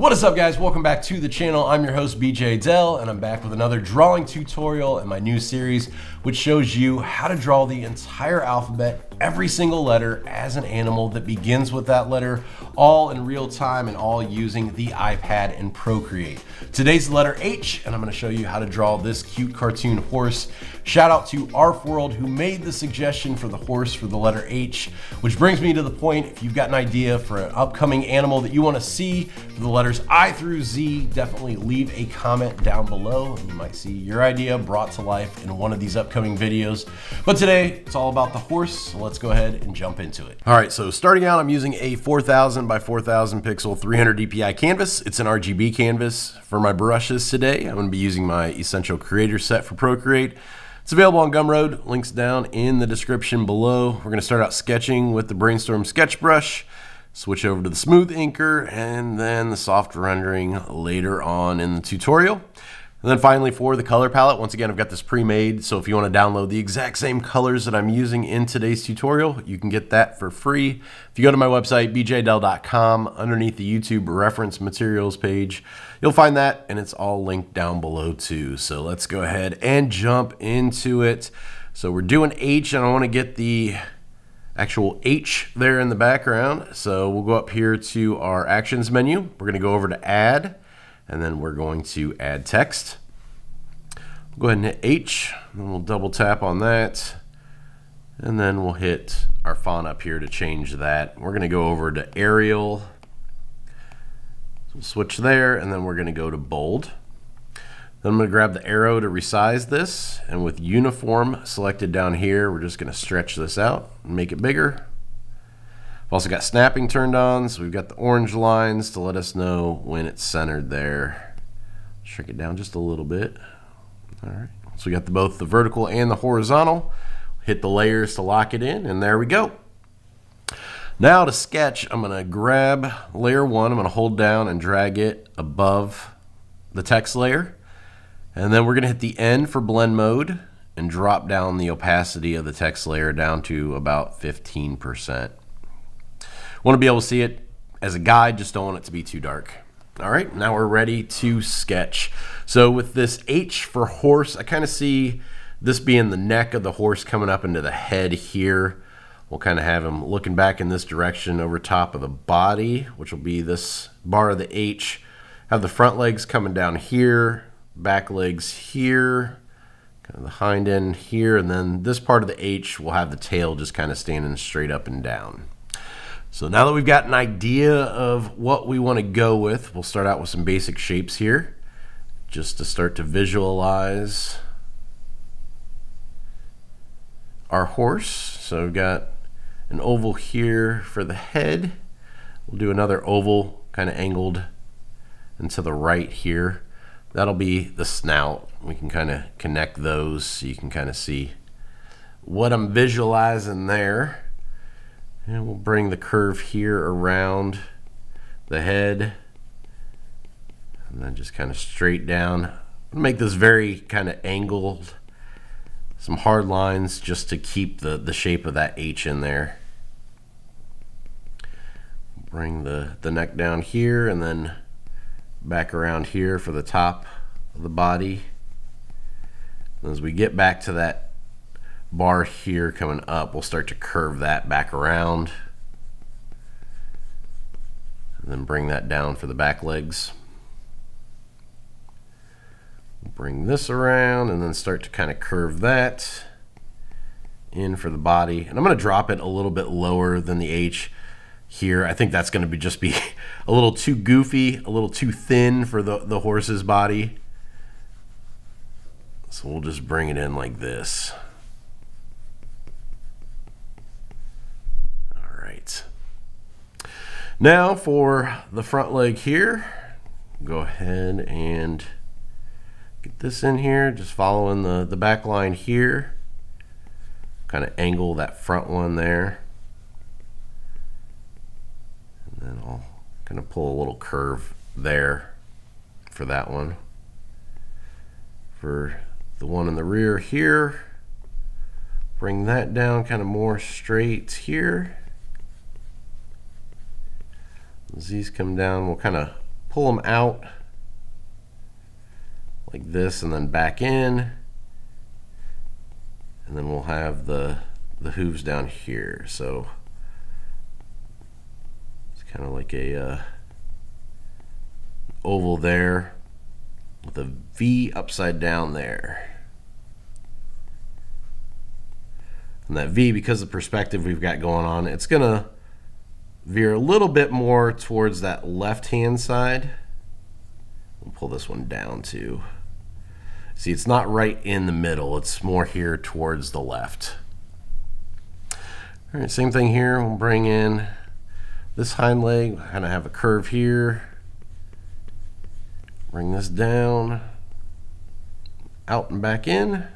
What is up guys? Welcome back to the channel. I'm your host BeeJayDeL and I'm back with another drawing tutorial in my new series which shows you how to draw the entire alphabet, every single letter as an animal that begins with that letter, all in real time and all using the iPad and Procreate. Today's letter H and I'm gonna show you how to draw this cute cartoon horse. Shout out to Arf World who made the suggestion for the horse for the letter H, which brings me to the point, if you've got an idea for an upcoming animal that you wanna see for the letters I through Z, definitely leave a comment down below. You might see your idea brought to life in one of these upcoming videos. But today, it's all about the horse, so let's go ahead and jump into it. All right, so starting out, I'm using a 4000 by 4000 pixel 300 DPI canvas. It's an RGB canvas. For my brushes today, I'm gonna be using my Essential Creator set for Procreate. It's available on Gumroad, links down in the description below. We're gonna start out sketching with the Brainstorm sketch brush, switch over to the Smooth Inker, and then the soft rendering later on in the tutorial. And then finally for the color palette, once again, I've got this pre-made. So if you want to download the exact same colors that I'm using in today's tutorial, you can get that for free. If you go to my website, beejaydel.com, underneath the YouTube reference materials page, you'll find that and it's all linked down below too. So let's go ahead and jump into it. So we're doing H and I want to get the actual H there in the background. So we'll go up here to our actions menu. We're going to go over to add and then we're going to add text. We'll go ahead and hit H, and we'll double tap on that, and then we'll hit our font up here to change that. We're going to go over to Arial, so we'll switch there, and then we're going to go to bold. Then I'm going to grab the arrow to resize this, and with uniform selected down here, we're just going to stretch this out and make it bigger. I've also got snapping turned on, so we've got the orange lines to let us know when it's centered there. Shrink it down just a little bit. All right, so we got the, both the vertical and the horizontal. Hit the layers to lock it in, and there we go. Now to sketch, I'm gonna grab layer one, I'm gonna hold down and drag it above the text layer. And then we're gonna hit the N for blend mode and drop down the opacity of the text layer down to about 15%. Want to be able to see it as a guide, just don't want it to be too dark. All right, now we're ready to sketch. So with this H for horse, I kind of see this being the neck of the horse coming up into the head here. We'll kind of have him looking back in this direction over top of the body, which will be this bar of the H. Have the front legs coming down here, back legs here, kind of the hind end here, and then this part of the H will have the tail just kind of standing straight up and down. So now that we've got an idea of what we want to go with, we'll start out with some basic shapes here, just to start to visualize our horse. So we've got an oval here for the head. We'll do another oval kind of angled and to the right here. That'll be the snout. We can kind of connect those so you can kind of see what I'm visualizing there. And we'll bring the curve here around the head and then just kind of straight down. Make this very kind of angled, some hard lines just to keep the, the shape of that H in there. Bring the, the neck down here and then back around here for the top of the body. As we get back to that bar here coming up, we'll start to curve that back around. And then bring that down for the back legs. Bring this around and then start to kind of curve that in for the body. And I'm going to drop it a little bit lower than the H here. I think that's going to be just be a little too goofy, a little too thin for the, the horse's body. So we'll just bring it in like this. Now for the front leg here, go ahead and get this in here, just following the, the back line here. Kind of angle that front one there. And then I'll kind of pull a little curve there for that one. For the one in the rear here, bring that down kind of more straight here. These come down, we'll kind of pull them out like this and then back in. And then we'll have the, the hooves down here. So it's kind of like a uh, oval there with a V upside down there. And that V, because of the perspective we've got going on, it's going to veer a little bit more towards that left-hand side. We'll pull this one down too. See, it's not right in the middle. It's more here towards the left. All right, same thing here. We'll bring in this hind leg. Kind of have a curve here. Bring this down, out and back in.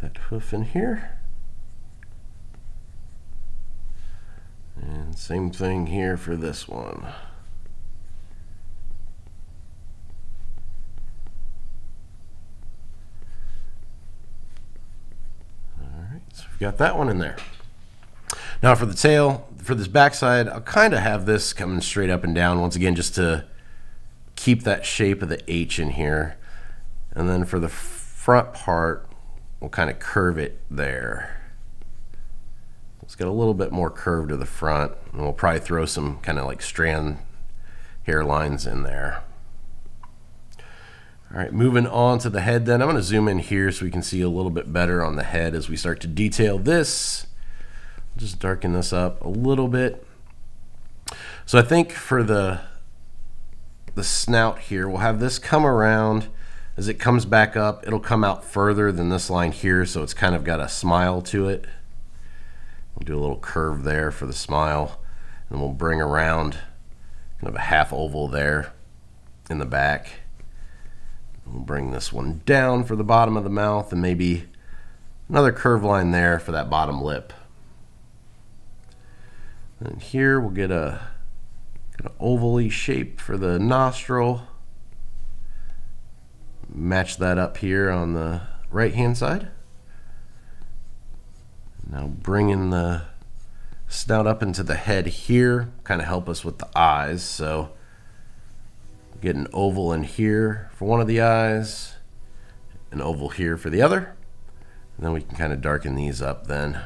That hoof in here. And same thing here for this one. Got that one in there. Now for the tail, for this backside, I'll kind of have this coming straight up and down once again just to keep that shape of the H in here. And then for the front part, we'll kind of curve it there. Let's get a little bit more curve to the front and we'll probably throw some kind of like strand hairlines in there. All right, moving on to the head then. I'm going to zoom in here so we can see a little bit better on the head as we start to detail this just darken this up a little bit. So I think for the the snout here, we'll have this come around. As it comes back up, it'll come out further than this line here, so it's kind of got a smile to it. We'll do a little curve there for the smile, and we'll bring around kind of a half oval there in the back. We'll bring this one down for the bottom of the mouth, and maybe another curve line there for that bottom lip. And here we'll get a kind of ovally shape for the nostril. Match that up here on the right hand side. Now bringing the snout up into the head here, kind of help us with the eyes. So get an oval in here for one of the eyes, an oval here for the other. And then we can kind of darken these up then.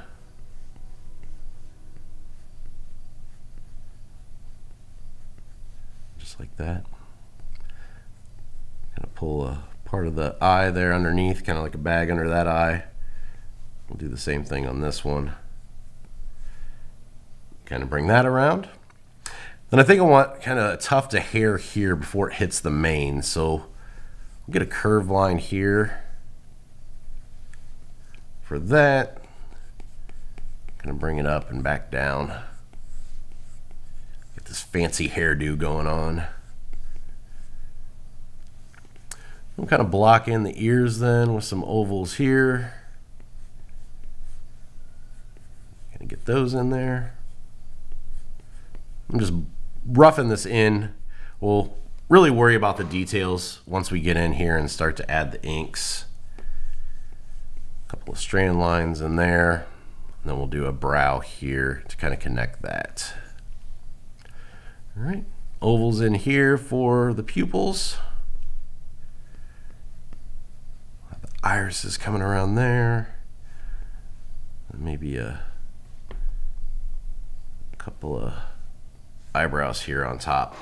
just like that. Kind of pull a part of the eye there underneath, kind of like a bag under that eye. We'll do the same thing on this one. Kind of bring that around. Then I think I want kind of a tuft of hair here before it hits the mane. So we'll get a curve line here for that. Gonna bring it up and back down Get this fancy hairdo going on. I'm kind of block in the ears then with some ovals here. Gonna get those in there. I'm just roughing this in. We'll really worry about the details once we get in here and start to add the inks. A couple of strand lines in there. And then we'll do a brow here to kind of connect that. All right, ovals in here for the pupils. Iris is coming around there. Maybe a couple of eyebrows here on top.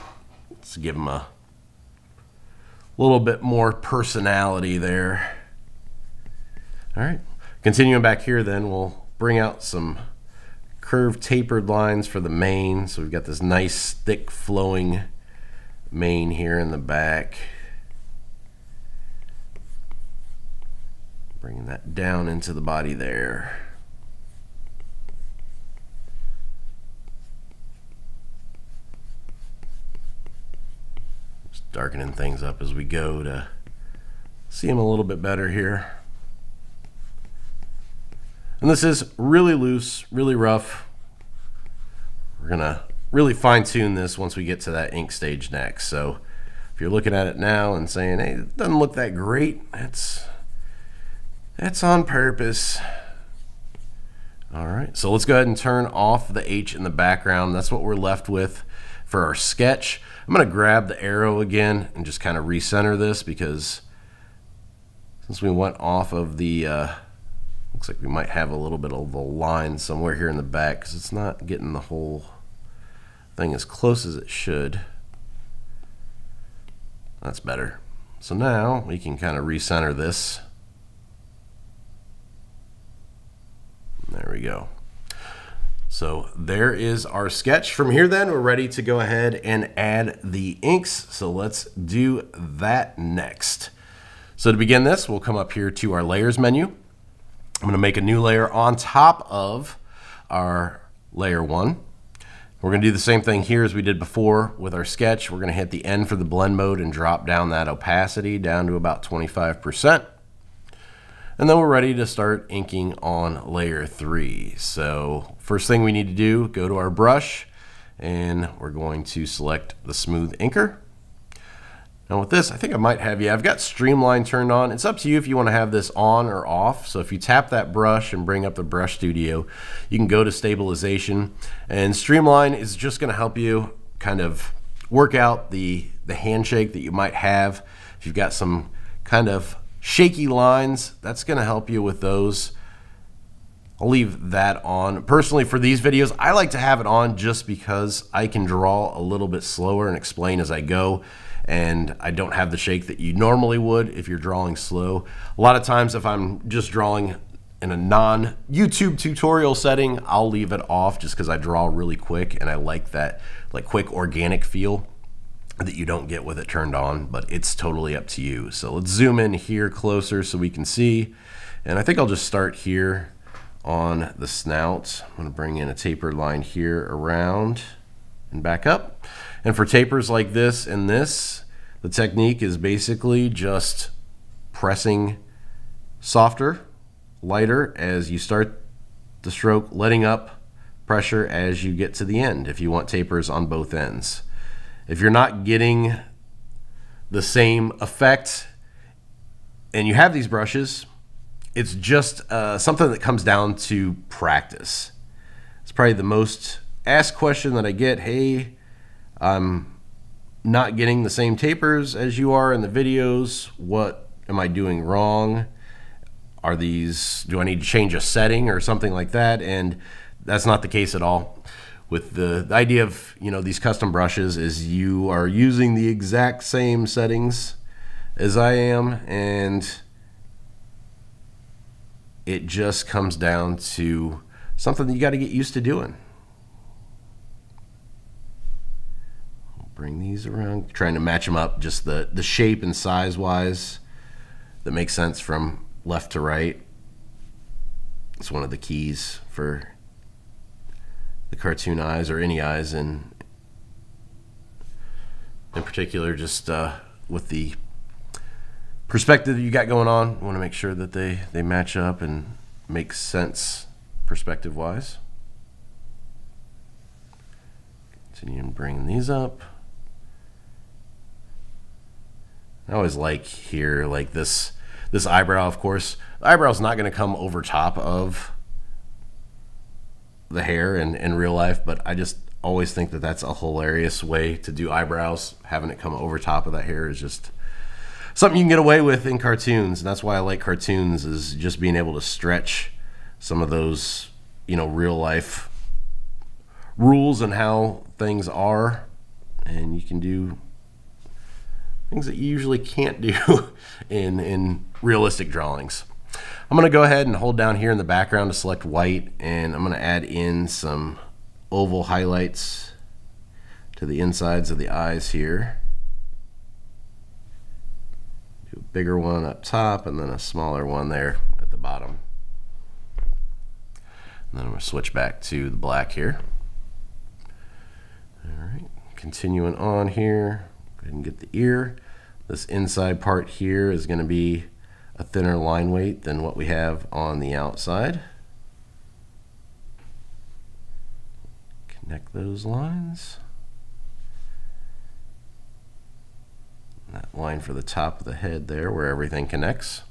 Let's give them a little bit more personality there. All right, continuing back here then, we'll bring out some curved tapered lines for the mane. So we've got this nice thick flowing mane here in the back. Bringing that down into the body there. Just darkening things up as we go to see them a little bit better here. And this is really loose, really rough. We're gonna really fine tune this once we get to that ink stage next. So if you're looking at it now and saying, hey, it doesn't look that great, that's, that's on purpose. All right, so let's go ahead and turn off the H in the background. That's what we're left with for our sketch. I'm gonna grab the arrow again and just kind of recenter this because since we went off of the, uh, looks like we might have a little bit of a line somewhere here in the back because it's not getting the whole thing as close as it should. That's better. So now we can kind of recenter this. There we go. So there is our sketch. From here then, we're ready to go ahead and add the inks. So let's do that next. So to begin this, we'll come up here to our layers menu. I'm gonna make a new layer on top of our layer one. We're gonna do the same thing here as we did before with our sketch. We're gonna hit the N for the blend mode and drop down that opacity down to about 25%. And then we're ready to start inking on layer three. So first thing we need to do, go to our brush and we're going to select the smooth inker. Now with this, I think I might have, yeah, I've got Streamline turned on. It's up to you if you want to have this on or off. So if you tap that brush and bring up the brush studio, you can go to stabilization and Streamline is just going to help you kind of work out the, the handshake that you might have. If you've got some kind of shaky lines, that's going to help you with those. I'll leave that on. Personally, for these videos, I like to have it on just because I can draw a little bit slower and explain as I go and I don't have the shake that you normally would if you're drawing slow. A lot of times if I'm just drawing in a non YouTube tutorial setting, I'll leave it off just because I draw really quick and I like that like quick organic feel that you don't get with it turned on, but it's totally up to you. So let's zoom in here closer so we can see. And I think I'll just start here on the snout. I'm gonna bring in a tapered line here around and back up. And for tapers like this and this, the technique is basically just pressing softer, lighter as you start the stroke, letting up pressure as you get to the end if you want tapers on both ends. If you're not getting the same effect and you have these brushes, it's just uh, something that comes down to practice. It's probably the most asked question that I get. Hey, I'm not getting the same tapers as you are in the videos. What am I doing wrong? Are these, do I need to change a setting or something like that? And that's not the case at all. With the, the idea of, you know, these custom brushes is you are using the exact same settings as I am and it just comes down to something that you got to get used to doing. bring these around, trying to match them up, just the, the shape and size wise that makes sense from left to right. It's one of the keys for the cartoon eyes or any eyes and in particular just uh, with the perspective you got going on want to make sure that they they match up and make sense perspective wise continue bringing these up. I always like here like this this eyebrow of course. The eyebrow's not going to come over top of the hair in, in real life but I just always think that that's a hilarious way to do eyebrows. Having it come over top of that hair is just something you can get away with in cartoons. And that's why I like cartoons is just being able to stretch some of those you know real life rules and how things are. And you can do things that you usually can't do in, in realistic drawings. I'm going to go ahead and hold down here in the background to select white and I'm going to add in some oval highlights to the insides of the eyes here. Do a bigger one up top and then a smaller one there at the bottom. And then I'm to switch back to the black here. All right, continuing on here. Go ahead and get the ear. This inside part here is going to be a thinner line weight than what we have on the outside. Connect those lines. that line for the top of the head there where everything connects.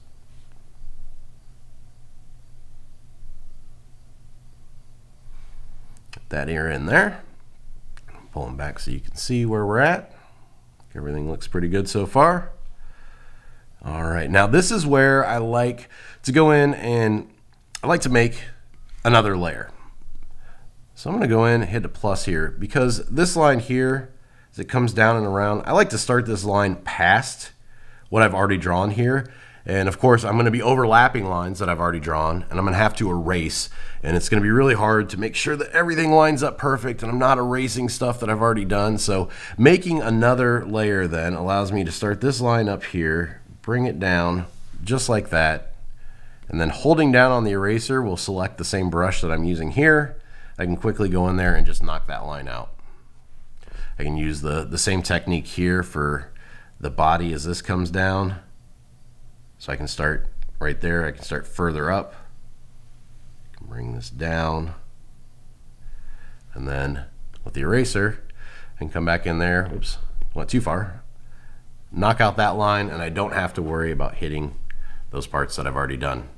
that ear in there. Pull them back so you can see where we're at. Everything looks pretty good so far. All right, now this is where I like to go in and I like to make another layer. So I'm gonna go in and hit the plus here because this line here, as it comes down and around, I like to start this line past what I've already drawn here. And of course, I'm gonna be overlapping lines that I've already drawn and I'm gonna have to erase. And it's gonna be really hard to make sure that everything lines up perfect and I'm not erasing stuff that I've already done. So making another layer then allows me to start this line up here, bring it down just like that. And then holding down on the eraser we'll select the same brush that I'm using here I can quickly go in there and just knock that line out. I can use the, the same technique here for the body as this comes down. So I can start right there. I can start further up. Bring this down. And then with the eraser, and come back in there. Oops, went too far. Knock out that line and I don't have to worry about hitting those parts that I've already done.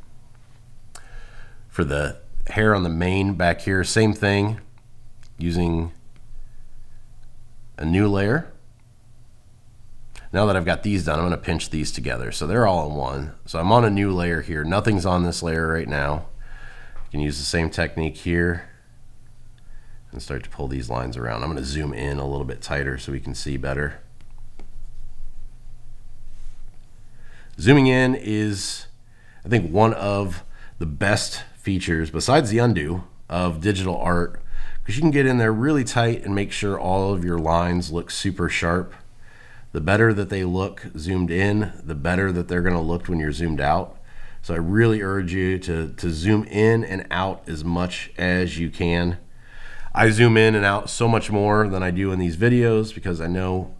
For the hair on the mane back here, same thing, using a new layer. Now that I've got these done, I'm going to pinch these together. So they're all in one. So I'm on a new layer here. Nothing's on this layer right now. You can use the same technique here and start to pull these lines around. I'm going to zoom in a little bit tighter so we can see better. Zooming in is, I think, one of the best features besides the undo of digital art because you can get in there really tight and make sure all of your lines look super sharp. The better that they look zoomed in, the better that they're going to look when you're zoomed out. So I really urge you to, to zoom in and out as much as you can. I zoom in and out so much more than I do in these videos because I know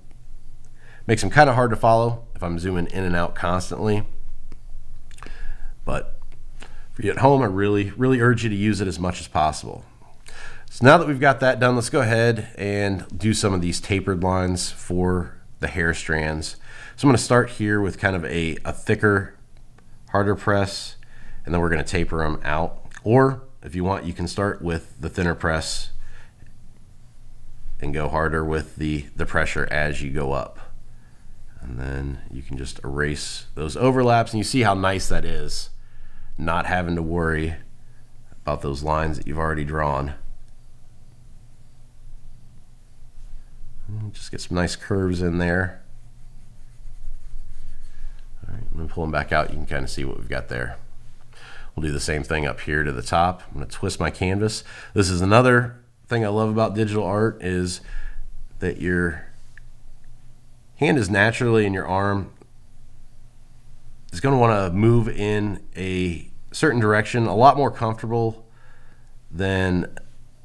makes them kind of hard to follow if I'm zooming in and out constantly. But for you at home, I really, really urge you to use it as much as possible. So now that we've got that done, let's go ahead and do some of these tapered lines for the hair strands. So I'm going to start here with kind of a, a thicker, harder press, and then we're going to taper them out. Or if you want, you can start with the thinner press and go harder with the, the pressure as you go up. And then you can just erase those overlaps and you see how nice that is not having to worry about those lines that you've already drawn. Just get some nice curves in there. All right, and then pull them back out. You can kind of see what we've got there. We'll do the same thing up here to the top. I'm going to twist my canvas. This is another thing I love about digital art is that your hand is naturally in your arm is going to want to move in a certain direction, a lot more comfortable than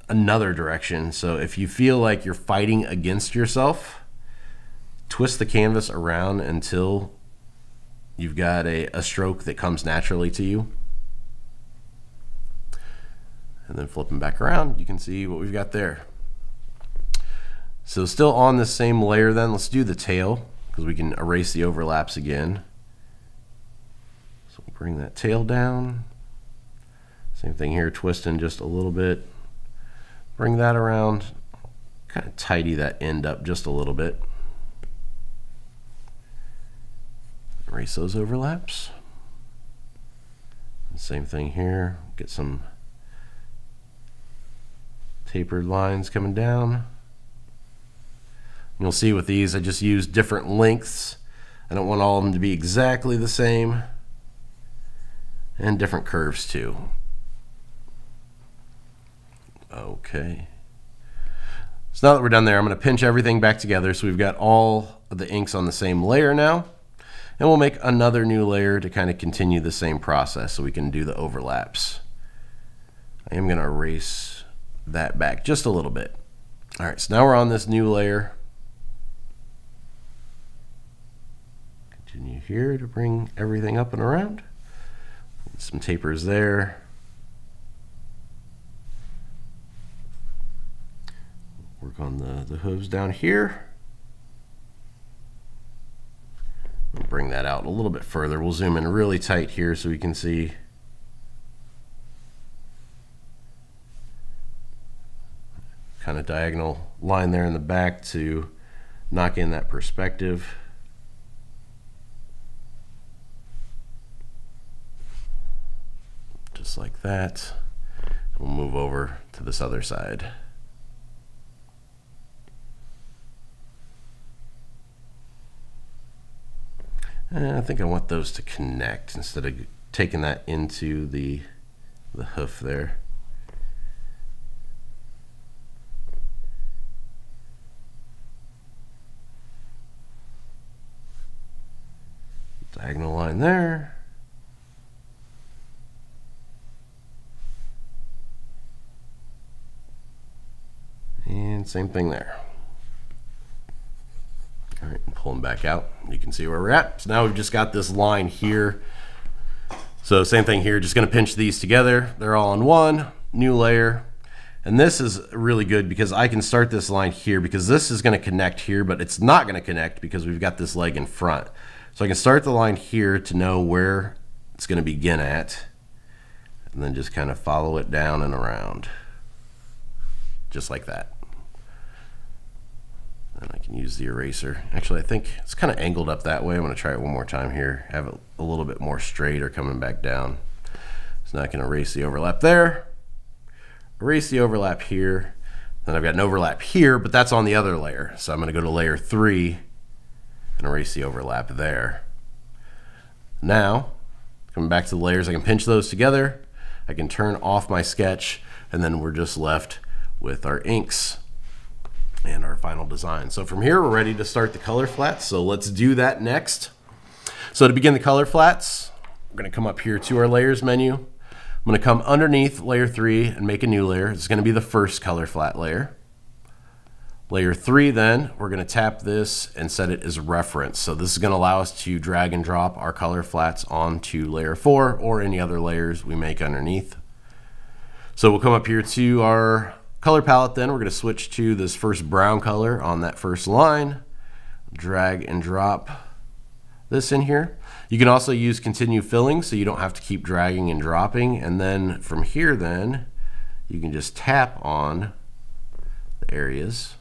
another direction. So if you feel like you're fighting against yourself, twist the canvas around until you've got a, a stroke that comes naturally to you. And then flipping back around, you can see what we've got there. So still on the same layer then, let's do the tail because we can erase the overlaps again So, bring that tail down. Same thing here, twisting just a little bit. Bring that around, kind of tidy that end up just a little bit. Erase those overlaps. Same thing here, get some tapered lines coming down. You'll see with these, I just use different lengths. I don't want all of them to be exactly the same and different curves too. Okay. So now that we're done there, I'm going to pinch everything back together so we've got all of the inks on the same layer now. And we'll make another new layer to kind of continue the same process so we can do the overlaps. I am going to erase that back just a little bit. All right, so now we're on this new layer. Here to bring everything up and around. Some tapers there. Work on the, the hooves down here. We'll bring that out a little bit further. We'll zoom in really tight here so we can see kind of diagonal line there in the back to knock in that perspective. Like that. We'll move over to this other side. And I think I want those to connect instead of taking that into the the hoof there. Diagonal line there. Same thing there. All right, pull them back out. You can see where we're at. So now we've just got this line here. So same thing here, just gonna pinch these together. They're all in one, new layer. And this is really good because I can start this line here because this is gonna connect here, but it's not gonna connect because we've got this leg in front. So I can start the line here to know where it's gonna begin at and then just kind of follow it down and around, just like that. I can use the eraser. Actually, I think it's kind of angled up that way. I'm going to try it one more time here. Have it a little bit more straight or coming back down. So now I can erase the overlap there. Erase the overlap here. Then I've got an overlap here, but that's on the other layer. So I'm going to go to layer 3 and erase the overlap there. Now, coming back to the layers, I can pinch those together. I can turn off my sketch, and then we're just left with our inks and our final design. So from here, we're ready to start the color flats. So let's do that next. So to begin the color flats, we're gonna come up here to our layers menu. I'm gonna come underneath layer three and make a new layer. It's gonna be the first color flat layer. Layer three then, we're gonna tap this and set it as a reference. So this is gonna allow us to drag and drop our color flats onto layer four or any other layers we make underneath. So we'll come up here to our Color palette then, we're going to switch to this first brown color on that first line. Drag and drop this in here. You can also use continue filling so you don't have to keep dragging and dropping. And then from here then, you can just tap on the areas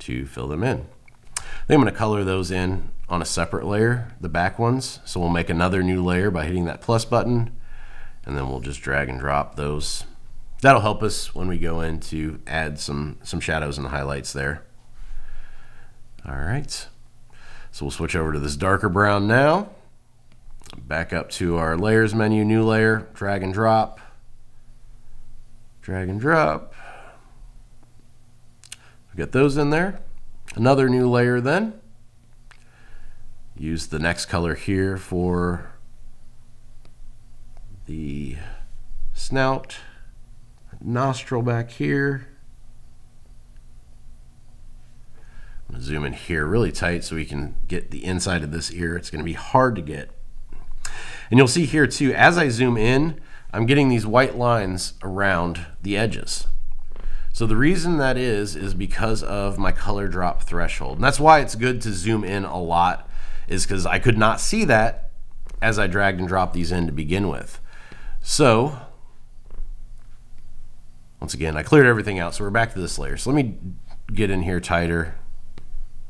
to fill them in. Then I'm going to color those in on a separate layer, the back ones. So we'll make another new layer by hitting that plus button. And then we'll just drag and drop those that'll help us when we go in to add some, some shadows and highlights there. All right, so we'll switch over to this darker brown now. Back up to our layers menu, new layer, drag and drop, drag and drop. Get those in there. Another new layer then. Use the next color here for the snout nostril back here. I'm to zoom in here really tight so we can get the inside of this ear. It's going to be hard to get. And you'll see here too, as I zoom in, I'm getting these white lines around the edges. So the reason that is, is because of my color drop threshold. And that's why it's good to zoom in a lot, is because I could not see that as I dragged and dropped these in to begin with. So once again, I cleared everything out, so we're back to this layer. So let me get in here tighter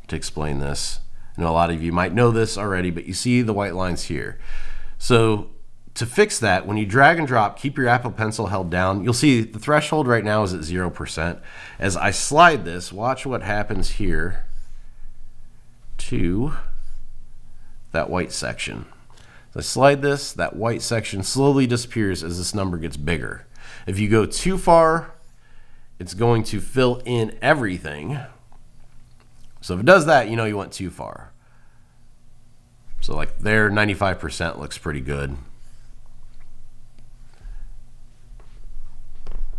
to explain this. I know a lot of you might know this already, but you see the white lines here. So to fix that, when you drag and drop, keep your Apple Pencil held down. You'll see the threshold right now is at 0%. As I slide this, watch what happens here to that white section. So I slide this, that white section slowly disappears as this number gets bigger. If you go too far, it's going to fill in everything. So if it does that, you know you went too far. So like there, 95% looks pretty good.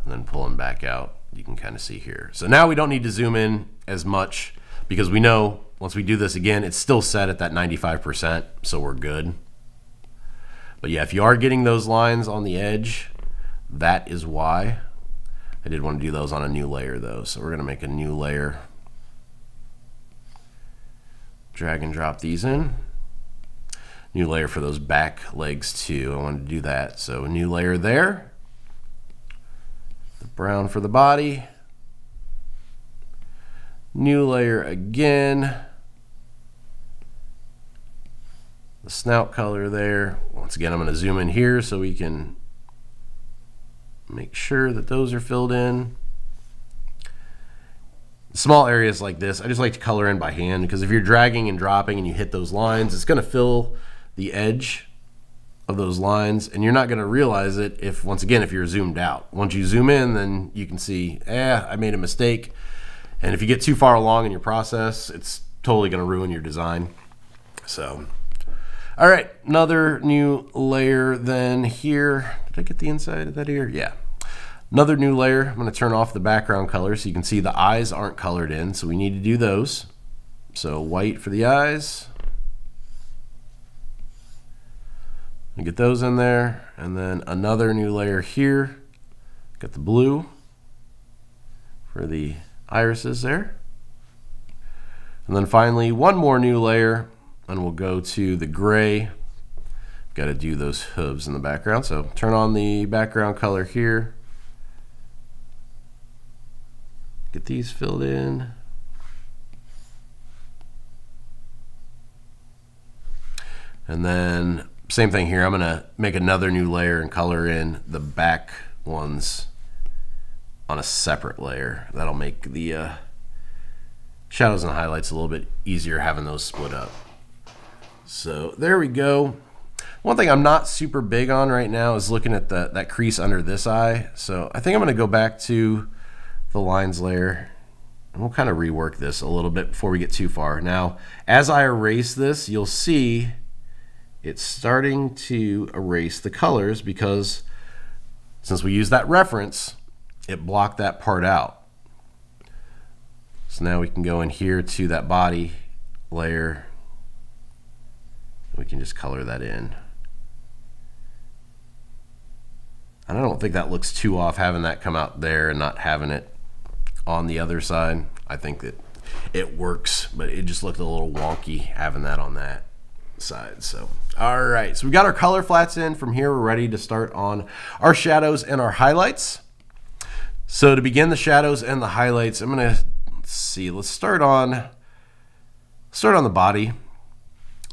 And then pulling back out, you can kind of see here. So now we don't need to zoom in as much because we know once we do this again, it's still set at that 95%, so we're good. But yeah, if you are getting those lines on the edge, that is why. I did want to do those on a new layer though. So we're going to make a new layer. Drag and drop these in. New layer for those back legs too. I wanted to do that. So a new layer there. The brown for the body. New layer again. The snout color there. Once again, I'm going to zoom in here so we can make sure that those are filled in. Small areas like this, I just like to color in by hand because if you're dragging and dropping and you hit those lines, it's going to fill the edge of those lines and you're not going to realize it if once again if you're zoomed out. Once you zoom in then you can see eh i made a mistake. And if you get too far along in your process it's totally going to ruin your design. So all right another new layer then here. Did i get the inside of that ear? yeah another new layer i'm going to turn off the background color so you can see the eyes aren't colored in so we need to do those. So white for the eyes. And get those in there. And then another new layer here. Got the blue for the irises there. And then finally one more new layer and we'll go to the gray. Got to do those hooves in the background. So turn on the background color here get these filled in and then same thing here. I'm going to make another new layer and color in the back ones on a separate layer. That'll make the uh, shadows and highlights a little bit easier having those split up. So there we go. One thing I'm not super big on right now is looking at the, that crease under this eye. So I think I'm going to go back to the lines layer and we'll kind of rework this a little bit before we get too far. Now, as I erase this, you'll see it's starting to erase the colors because since we use that reference, it blocked that part out. So now we can go in here to that body layer. We can just color that in. And I don't think that looks too off having that come out there and not having it on the other side. I think that it works, but it just looked a little wonky having that on that side. So, all right. So we got our color flats in. From here, we're ready to start on our shadows and our highlights. So to begin the shadows and the highlights, I'm going to see. Let's start on start on the body.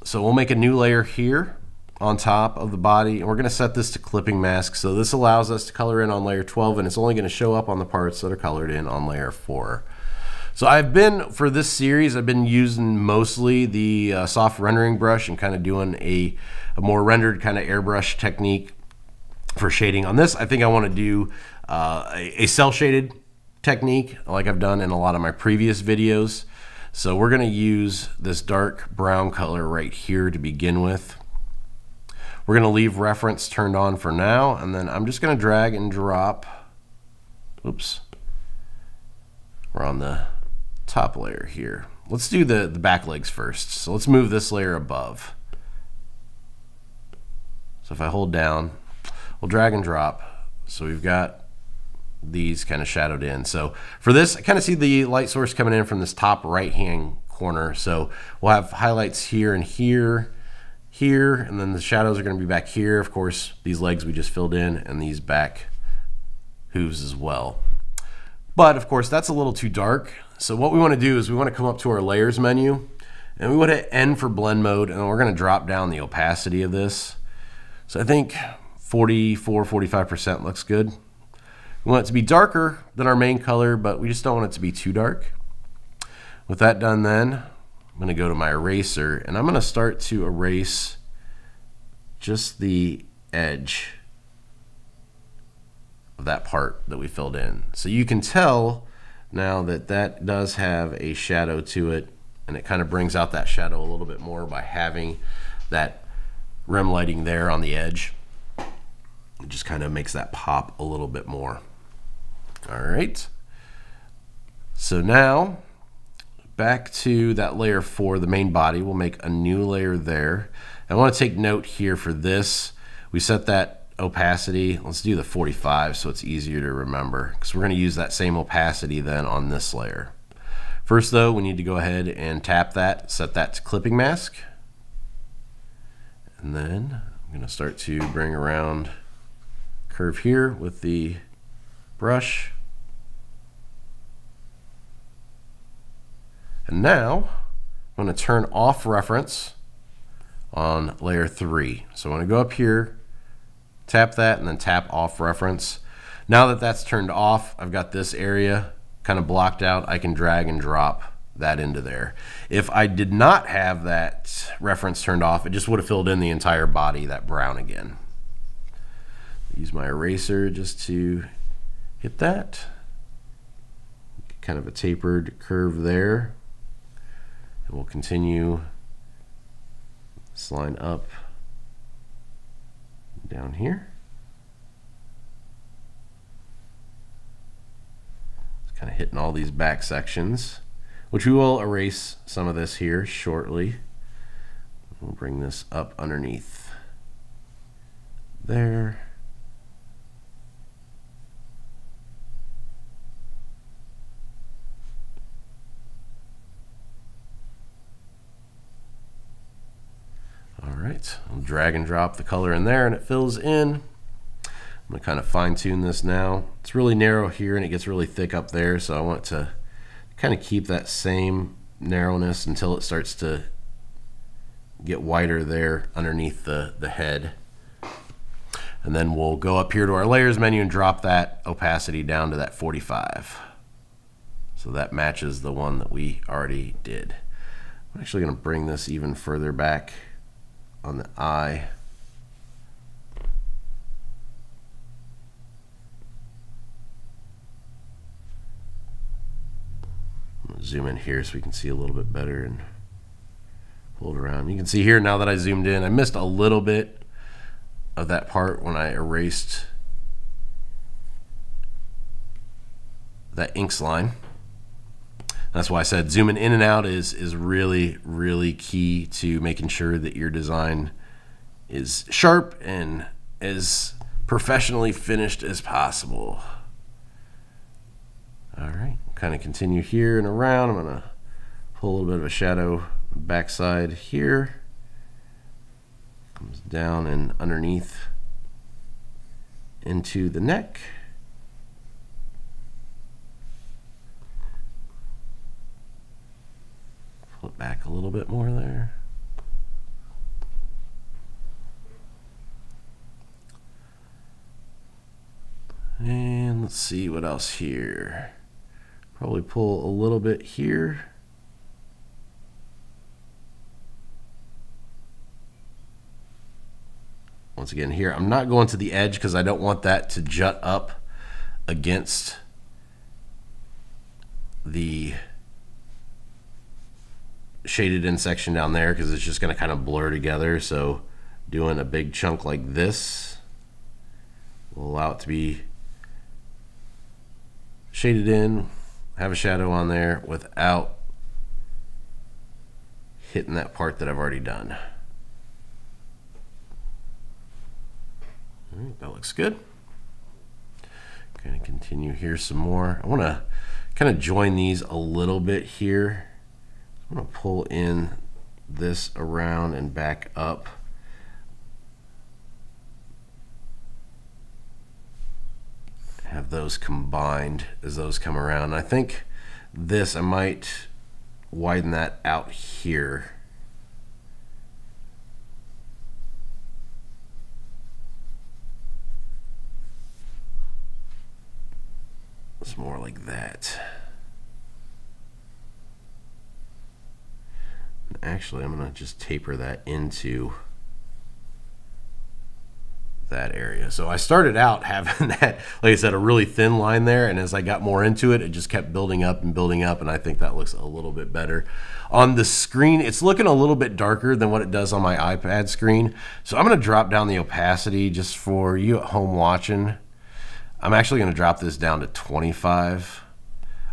So we'll make a new layer here on top of the body and we're going to set this to clipping mask so this allows us to color in on layer 12 and it's only going to show up on the parts that are colored in on layer 4 so I've been, for this series, I've been using mostly the uh, soft rendering brush and kind of doing a, a more rendered kind of airbrush technique for shading. On this, I think I want to do uh, a, a cel shaded technique like I've done in a lot of my previous videos. So we're going to use this dark brown color right here to begin with. We're going to leave reference turned on for now, and then I'm just going to drag and drop. Oops. We're on the top layer here. Let's do the, the back legs first. So let's move this layer above. So if I hold down, we'll drag and drop. So we've got these kind of shadowed in. So for this, I kind of see the light source coming in from this top right hand corner. So we'll have highlights here and here, here, and then the shadows are going to be back here. Of course, these legs we just filled in and these back hooves as well. But of course, that's a little too dark. So what we want to do is we want to come up to our layers menu and we want to N for blend mode and we're going to drop down the opacity of this. So I think 44, 45% looks good. We want it to be darker than our main color, but we just don't want it to be too dark. With that done then, I'm going to go to my eraser and I'm going to start to erase just the edge of that part that we filled in. So you can tell now that that does have a shadow to it and it kind of brings out that shadow a little bit more by having that rim lighting there on the edge. It just kind of makes that pop a little bit more. All right. So now back to that layer four the main body we'll make a new layer there I want to take note here for this we set that opacity, let's do the 45 so it's easier to remember because we're going to use that same opacity then on this layer. First though, we need to go ahead and tap that, set that to clipping mask. And then I'm going to start to bring around curve here with the brush. And now I'm going to turn off reference on layer 3. So I'm going to go up here, tap that, and then tap off reference. Now that that's turned off, I've got this area kind of blocked out. I can drag and drop that into there. If I did not have that reference turned off, it just would have filled in the entire body, that brown again. Use my eraser just to hit that. Kind of a tapered curve there. And we'll continue this line up down here. It's kind of hitting all these back sections, which we will erase some of this here shortly. We'll bring this up underneath there. Right, I'll drag and drop the color in there and it fills in. I'm gonna kind of fine tune this now. It's really narrow here and it gets really thick up there, so I want to kind of keep that same narrowness until it starts to get wider there underneath the, the head. And then we'll go up here to our layers menu and drop that opacity down to that 45. So that matches the one that we already did. I'm actually going to bring this even further back on the eye. zoom in here so we can see a little bit better and pull it around. You can see here now that I zoomed in, I missed a little bit of that part when I erased that inks line. That's why I said zooming in and out is is really really key to making sure that your design is sharp and as professionally finished as possible. All right, kind of continue here and around. I'm gonna pull a little bit of a shadow backside here. Comes down and underneath into the neck. It back a little bit more there. And let's see what else here. Probably pull a little bit here. Once again here, I'm not going to the edge because I don't want that to jut up against the shaded in section down there because it's just going to kind of blur together. So doing a big chunk like this will allow it to be shaded in, have a shadow on there without hitting that part that I've already done. All right, that looks good. Going to continue here some more. I want to kind of join these a little bit here. I'm going to pull in this around and back up. Have those combined as those come around. I think this, I might widen that out here. It's more like that. Actually I'm gonna just taper that into that area. So I started out having that, like I said, a really thin line there. And as I got more into it, it just kept building up and building up. And I think that looks a little bit better. On the screen, it's looking a little bit darker than what it does on my iPad screen. So I'm going to drop down the opacity just for you at home watching. I'm actually going to drop this down to 25.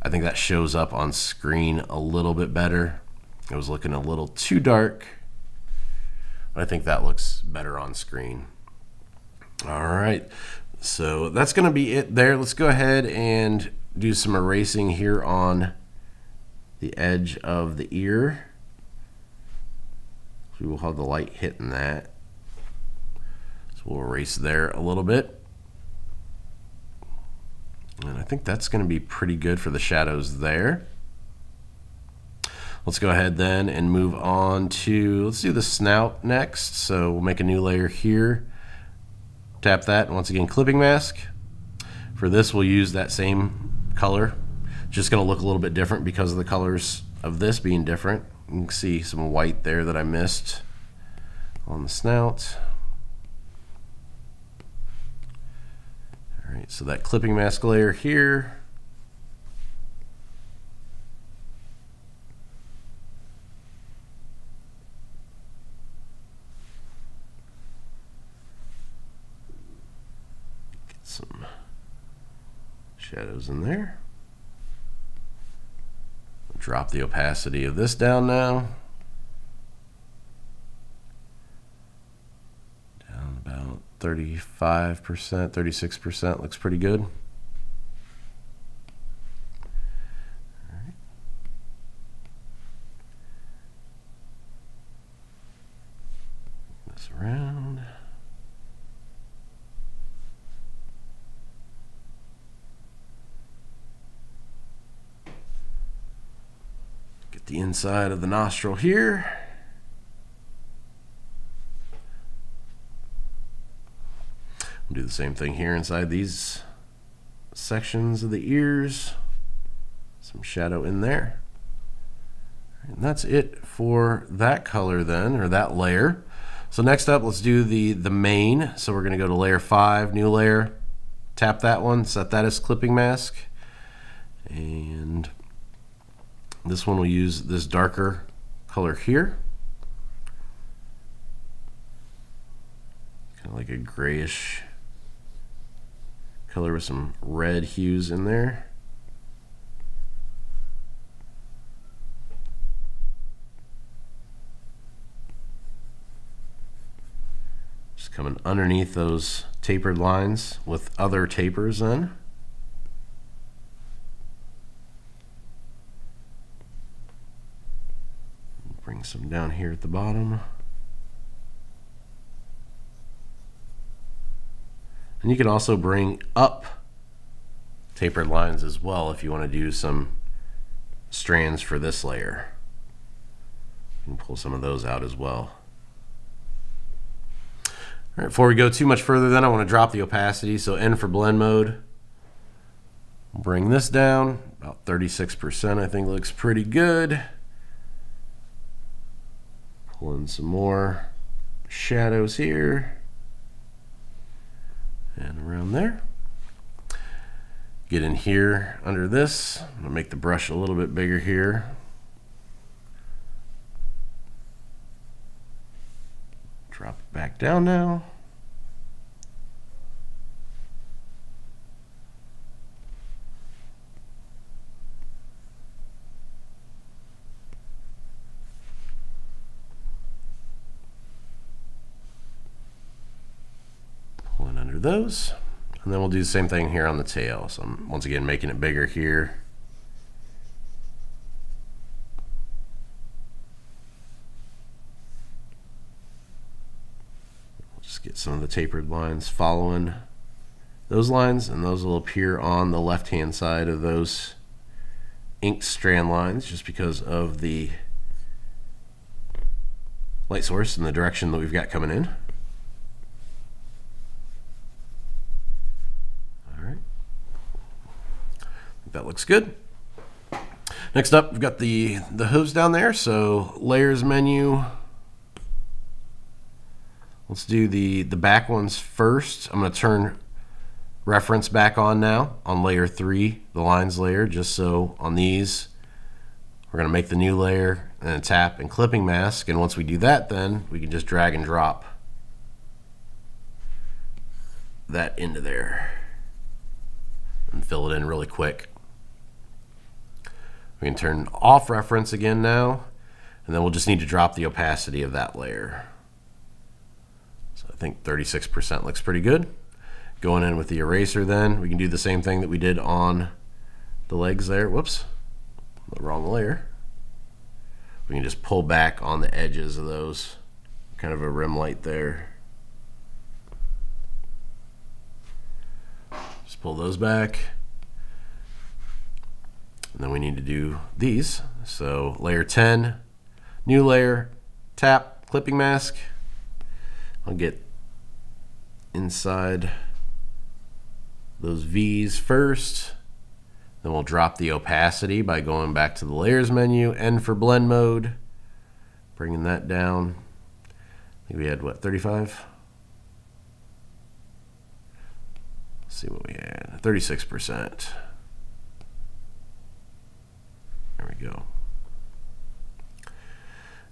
I think that shows up on screen a little bit better. It was looking a little too dark. I think that looks better on screen. All right, so that's going to be it there. Let's go ahead and do some erasing here on the edge of the ear. We will have the light hitting that. So we'll erase there a little bit. And I think that's going to be pretty good for the shadows there. Let's go ahead then and move on to, let's do the snout next. So we'll make a new layer here. Tap that, once again, clipping mask. For this, we'll use that same color. Just gonna look a little bit different because of the colors of this being different. You can see some white there that I missed on the snout. All right, so that clipping mask layer here. Get some shadows in there. Drop the opacity of this down now. Down about 35%, 36%, looks pretty good. This around. the inside of the nostril here. We'll do the same thing here inside these sections of the ears. Some shadow in there. And that's it for that color then, or that layer. So next up, let's do the, the mane. So we're gonna go to layer five, new layer, tap that one, set that as clipping mask. And this one will use this darker color here. Kind of like a grayish color with some red hues in there. Just coming underneath those tapered lines with other tapers then. Bring some down here at the bottom. And you can also bring up tapered lines as well if you want to do some strands for this layer. You can pull some of those out as well. All right, before we go too much further then, I want to drop the opacity. So N for blend mode. Bring this down, about 36% I think looks pretty good. Pull in some more shadows here and around there. Get in here under this. I'm gonna make the brush a little bit bigger here. Drop it back down now. Those. And then we'll do the same thing here on the tail. So I'm once again making it bigger here. Just get some of the tapered lines following those lines and those will appear on the left hand side of those ink strand lines just because of the light source and the direction that we've got coming in. That looks good. Next up, we've got the, the hooves down there. So layers menu. Let's do the, the back ones first. I'm going to turn reference back on now on layer three, the lines layer, just so on these, we're going to make the new layer and tap and clipping mask. And once we do that, then we can just drag and drop that into there and fill it in really quick. We can turn off reference again now, and then we'll just need to drop the opacity of that layer. So I think 36% looks pretty good. Going in with the eraser then, we can do the same thing that we did on the legs there. Whoops, the wrong layer. We can just pull back on the edges of those, kind of a rim light there. Just pull those back. And then we need to do these. So layer 10, new layer, tap, clipping mask. I'll get inside those V's first. Then we'll drop the opacity by going back to the layers menu, N for blend mode, bringing that down. I think we had what, 35? Let's see what we had, 36%. There we go.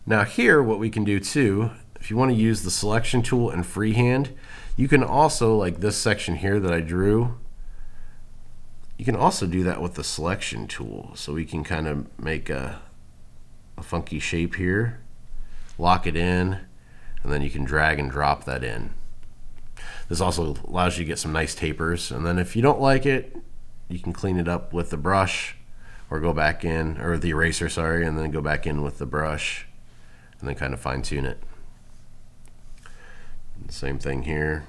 Now here, what we can do too, if you want to use the selection tool and freehand, you can also, like this section here that I drew, you can also do that with the selection tool. So we can kind of make a, a funky shape here, lock it in, and then you can drag and drop that in. This also allows you to get some nice tapers. And then if you don't like it, you can clean it up with the brush or go back in, or the eraser, sorry, and then go back in with the brush and then kind of fine tune it. Same thing here.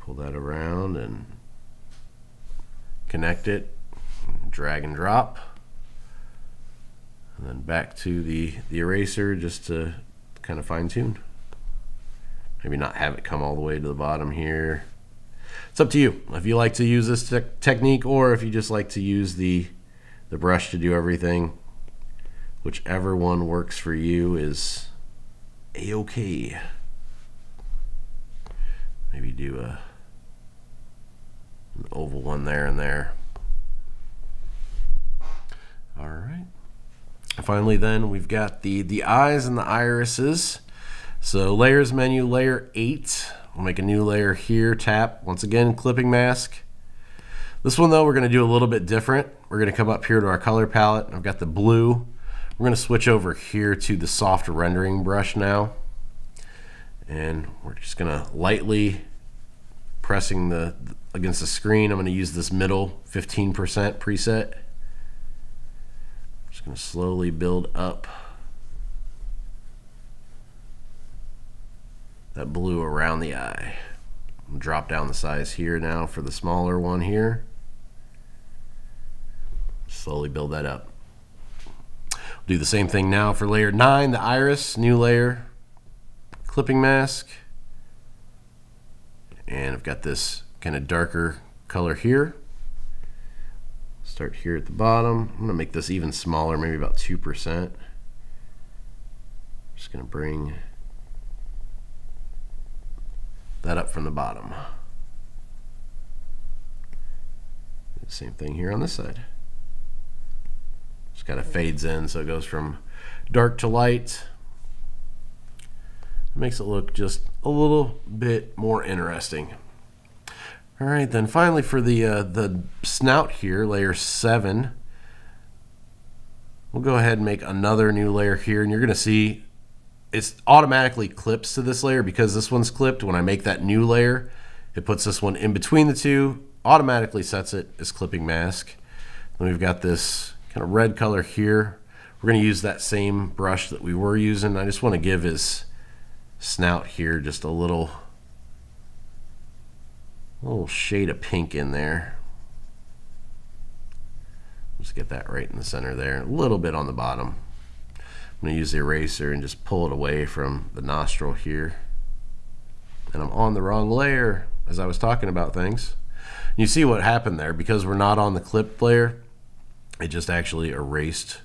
Pull that around and connect it, drag and drop. And then back to the, the eraser just to kind of fine tune. Maybe not have it come all the way to the bottom here. It's up to you if you like to use this te technique or if you just like to use the, the brush to do everything. Whichever one works for you is a-okay. Maybe do a an oval one there and there. All right. Finally, then we've got the the eyes and the irises. So layers menu, layer eight. We'll make a new layer here. Tap once again, clipping mask. This one though, we're going to do a little bit different. We're going to come up here to our color palette. I've got the blue. We're going to switch over here to the soft rendering brush now. And we're just going to lightly pressing the against the screen. I'm going to use this middle 15% preset. Just going to slowly build up that blue around the eye. Drop down the size here now for the smaller one here. Slowly build that up. Do the same thing now for layer 9, the iris, new layer, clipping mask. And I've got this kind of darker color here. Start here at the bottom. I'm going to make this even smaller, maybe about 2%. Just going to bring that up from the bottom. Same thing here on this side. Just kind of fades in so it goes from dark to light. It makes it look just a little bit more interesting. All right, then finally for the, uh, the snout here, layer 7, we'll go ahead and make another new layer here, and you're going to see it automatically clips to this layer because this one's clipped. When I make that new layer, it puts this one in between the two, automatically sets it as clipping mask. Then we've got this kind of red color here. We're going to use that same brush that we were using. I just want to give his snout here just a little little shade of pink in there. Just get that right in the center there. A little bit on the bottom. I'm going to use the eraser and just pull it away from the nostril here. And I'm on the wrong layer as I was talking about things. You see what happened there because we're not on the clip layer. It just actually erased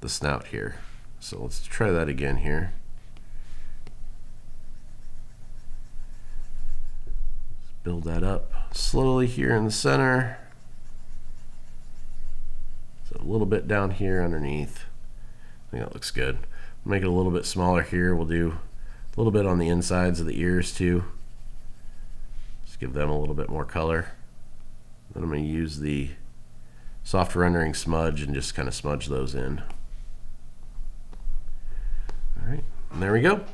the snout here. So let's try that again here. build that up slowly here in the center. So a little bit down here underneath. I think that looks good. Make it a little bit smaller here. We'll do a little bit on the insides of the ears too. Just give them a little bit more color. Then I'm going to use the soft rendering smudge and just kind of smudge those in. All right, and there we go.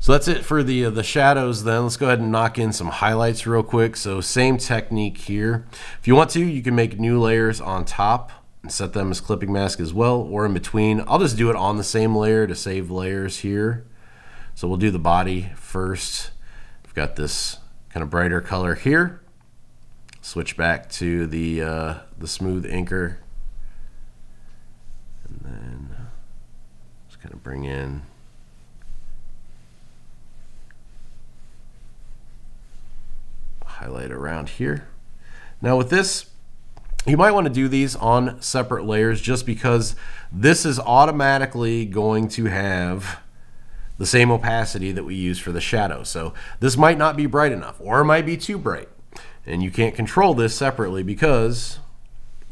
So that's it for the uh, the shadows then. Let's go ahead and knock in some highlights real quick. So same technique here. If you want to, you can make new layers on top and set them as clipping mask as well or in between. I'll just do it on the same layer to save layers here. So we'll do the body first. I've got this kind of brighter color here. Switch back to the uh, the smooth inker, and then just kind of bring in highlight around here. Now with this, you might want to do these on separate layers just because this is automatically going to have the same opacity that we use for the shadow. So this might not be bright enough or it might be too bright. And you can't control this separately because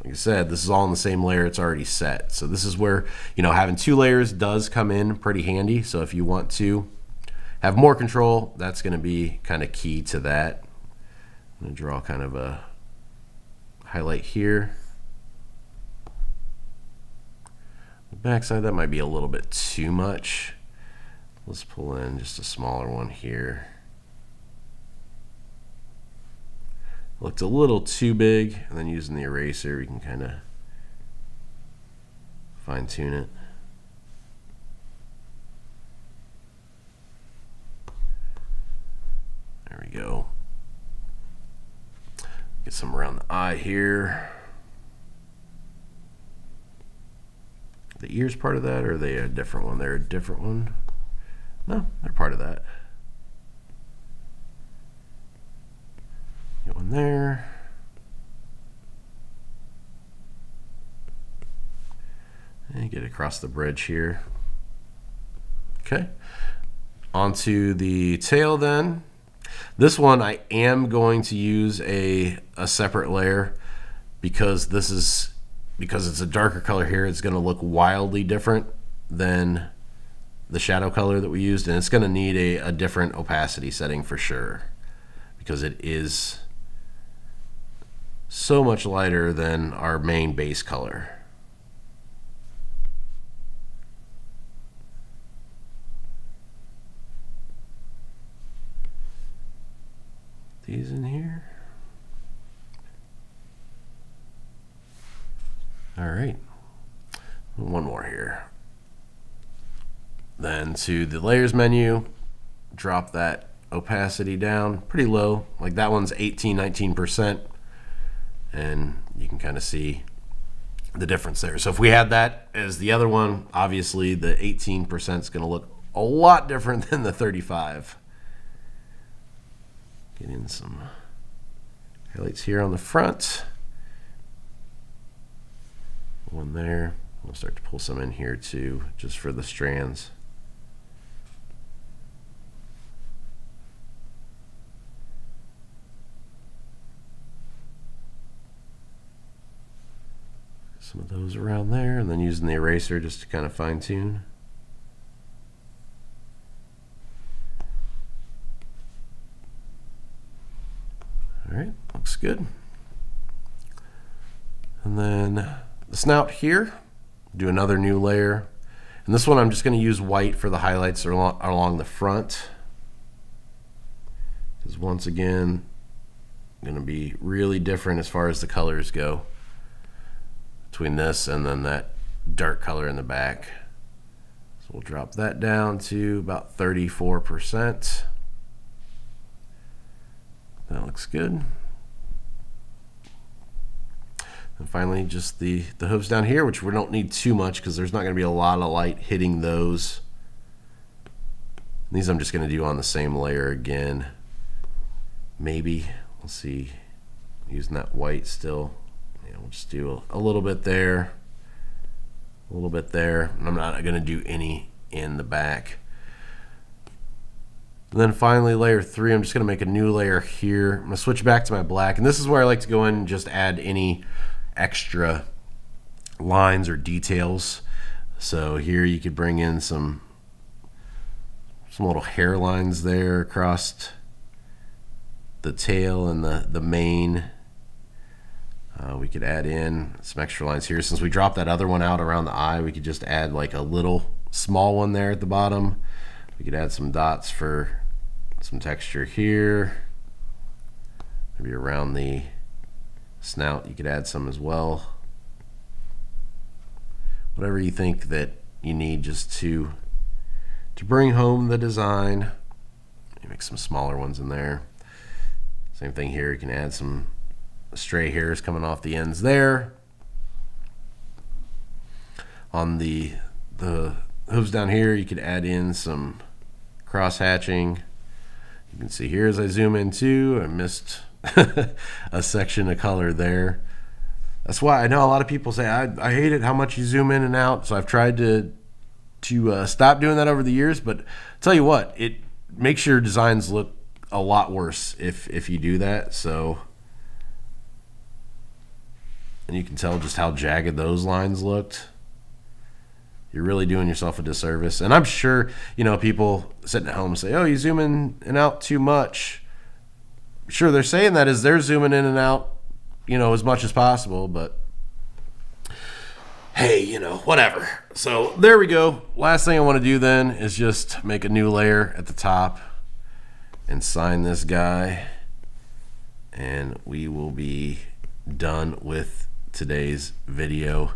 like I said, this is all in the same layer. It's already set. So this is where, you know, having two layers does come in pretty handy. So if you want to have more control, that's going to be kind of key to that. I'm going to draw kind of a highlight here. The backside, that might be a little bit too much. Let's pull in just a smaller one here. Looked a little too big, and then using the eraser, we can kind of fine tune it. There we go. Get some around the eye here. The ears part of that, or are they a different one? They're a different one. No, they're part of that. Get one there. And get across the bridge here. Okay. Onto the tail then. This one I am going to use a, a separate layer because this is because it's a darker color here it's going to look wildly different than the shadow color that we used and it's going to need a, a different opacity setting for sure because it is so much lighter than our main base color. These in here. All right. One more here. Then to the layers menu, drop that opacity down pretty low. Like that one's 18, 19%. And you can kind of see the difference there. So if we had that as the other one, obviously the 18% is going to look a lot different than the 35. Get in some highlights here on the front. One there. We'll start to pull some in here too, just for the strands. Some of those around there, and then using the eraser just to kind of fine tune. All right, looks good. And then the snout here, do another new layer. And this one I'm just going to use white for the highlights along, the front. Because once again, going to be really different as far as the colors go between this and then that dark color in the back. So we'll drop that down to about 34%. That looks good. And finally, just the, the hooves down here, which we don't need too much because there's not going to be a lot of light hitting those. These I'm just going to do on the same layer again. Maybe. We'll see. Using that white still. Yeah, we'll just do a, a little bit there. A little bit there. I'm not going to do any in the back. And then finally, layer three, I'm just going to make a new layer here. I'm going to switch back to my black. And this is where I like to go in and just add any extra lines or details. So here you could bring in some some little hairlines there across the tail and the, the mane. Uh, we could add in some extra lines here. Since we dropped that other one out around the eye, we could just add like a little small one there at the bottom. We could add some dots for some texture here. Maybe around the snout, you could add some as well. Whatever you think that you need just to to bring home the design. You make some smaller ones in there. Same thing here, you can add some stray hairs coming off the ends there. On the the hooves down here, you could add in some cross hatching. You can see here as I zoom in too, I missed a section of color there. That's why I know a lot of people say I, I hate it how much you zoom in and out. So I've tried to to uh, stop doing that over the years. But tell you what, it makes your designs look a lot worse if if you do that. So and you can tell just how jagged those lines looked. You're really doing yourself a disservice. And I'm sure, you know, people sitting at home say, oh, you zoom in and out too much. Sure, they're saying that as they're zooming in and out, you know, as much as possible, but hey, you know, whatever. So there we go. Last thing I want to do then is just make a new layer at the top and sign this guy. And we will be done with today's video.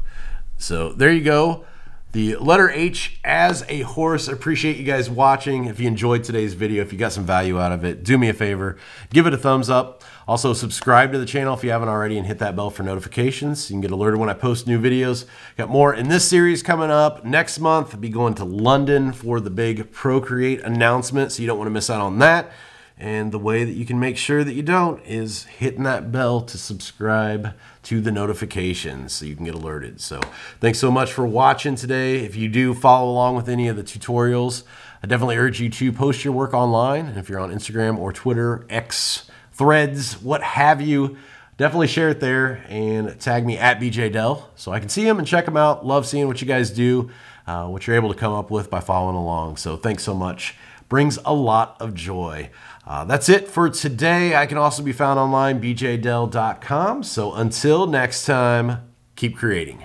So there you go. The letter H as a horse. Appreciate you guys watching. If you enjoyed today's video, if you got some value out of it, do me a favor, give it a thumbs up. Also subscribe to the channel if you haven't already and hit that bell for notifications. You can get alerted when I post new videos. Got more in this series coming up. Next month, I'll be going to London for the big Procreate announcement, so you don't want to miss out on that. And the way that you can make sure that you don't is hitting that bell to subscribe to the notifications so you can get alerted. So thanks so much for watching today. If you do follow along with any of the tutorials, I definitely urge you to post your work online. And if you're on Instagram or Twitter, X, Threads, what have you, definitely share it there and tag me at BeeJayDeL so I can see them and check them out. Love seeing what you guys do, uh, what you're able to come up with by following along. So thanks so much. Brings a lot of joy. Uh, that's it for today. I can also be found online, beejaydel.com. So until next time, keep creating.